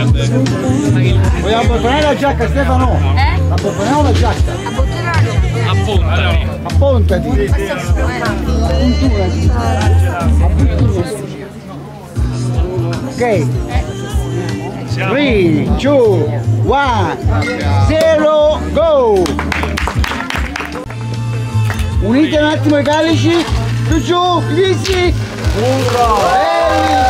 grande. Vogliamo bottonare la giacca Stefano? Eh? La bottoniamo la giacca? A Bottonaro? Appuntami. Appuntati. Ok. 3, 2, 1, 0, go! Unite un attimo i calici, più giù, visti! Dai, dai,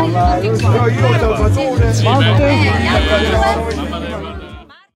好又怎么住呢好了好了